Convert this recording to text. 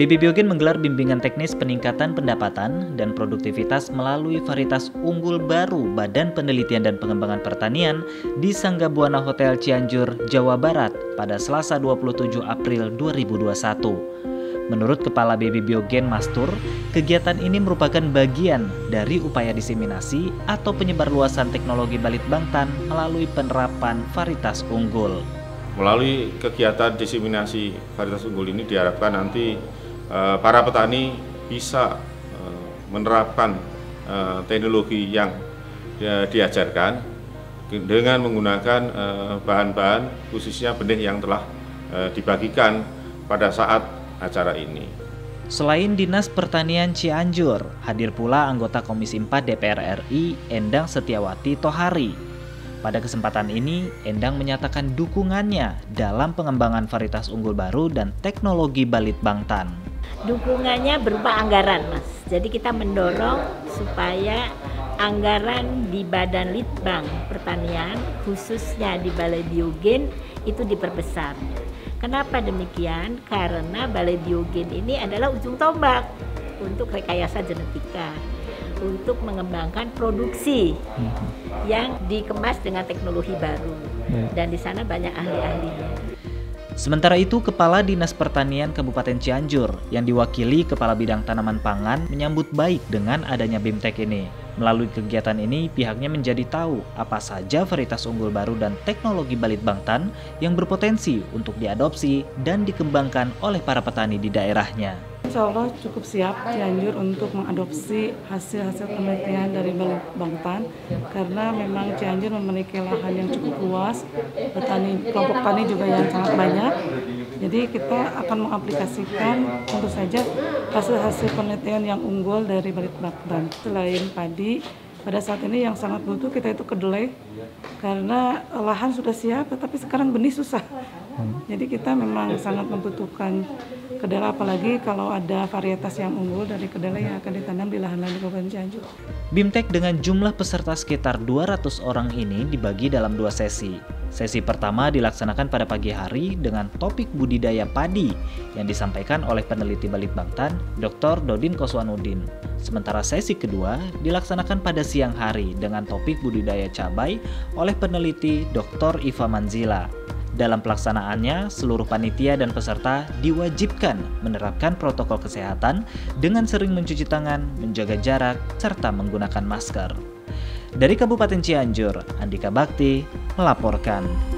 BB Biogen menggelar bimbingan teknis peningkatan pendapatan dan produktivitas melalui varietas unggul baru Badan Penelitian dan Pengembangan Pertanian di Sangga Buana Hotel Cianjur, Jawa Barat pada Selasa 27 April 2021. Menurut Kepala BB Biogen Mastur, kegiatan ini merupakan bagian dari upaya diseminasi atau penyebarluasan teknologi balit bangtan melalui penerapan varietas unggul. Melalui kegiatan diseminasi varietas unggul ini diharapkan nanti para petani bisa eh, menerapkan eh, teknologi yang diajarkan dengan menggunakan bahan-bahan khususnya benih yang telah dibagikan pada saat acara ini. Selain Dinas Pertanian Cianjur, hadir pula anggota Komisi 4 DPR RI Endang Setiawati Tohari. Pada kesempatan ini, Endang menyatakan dukungannya dalam pengembangan varietas unggul baru dan teknologi balit bangtan. Dukungannya berupa anggaran, Mas. Jadi kita mendorong supaya anggaran di Badan Litbang Pertanian, khususnya di Balai Biogen, itu diperbesar. Kenapa demikian? Karena Balai Biogen ini adalah ujung tombak untuk rekayasa genetika, untuk mengembangkan produksi yang dikemas dengan teknologi baru. Ya. Dan di sana banyak ahli-ahlinya. Sementara itu, Kepala Dinas Pertanian Kabupaten Cianjur yang diwakili Kepala Bidang Tanaman Pangan menyambut baik dengan adanya BIMTEK ini. Melalui kegiatan ini, pihaknya menjadi tahu apa saja varietas unggul baru dan teknologi balit bangtan yang berpotensi untuk diadopsi dan dikembangkan oleh para petani di daerahnya. Insya Allah cukup siap Cianjur untuk mengadopsi hasil-hasil penelitian dari Balik Bangtan karena memang Cianjur memiliki lahan yang cukup luas, petani kelompok tani juga yang sangat banyak. Jadi kita akan mengaplikasikan tentu saja hasil-hasil penelitian yang unggul dari Balik Bangtan. Selain padi, pada saat ini yang sangat butuh kita itu kedelai karena lahan sudah siap tetapi sekarang benih susah. Jadi kita memang sangat membutuhkan kedelai apalagi kalau ada varietas yang unggul dari kedelai yang akan ditanam di lahan-lahan Kabupaten Cianjur. BIMTEK dengan jumlah peserta sekitar 200 orang ini dibagi dalam dua sesi. Sesi pertama dilaksanakan pada pagi hari dengan topik budidaya padi yang disampaikan oleh peneliti Balitbangtan, Dr. Dodin Koswanudin. Sementara sesi kedua dilaksanakan pada siang hari dengan topik budidaya cabai oleh peneliti Dr. Iva Manzila. Dalam pelaksanaannya, seluruh panitia dan peserta diwajibkan menerapkan protokol kesehatan dengan sering mencuci tangan, menjaga jarak, serta menggunakan masker. Dari Kabupaten Cianjur, Andika Bakti melaporkan.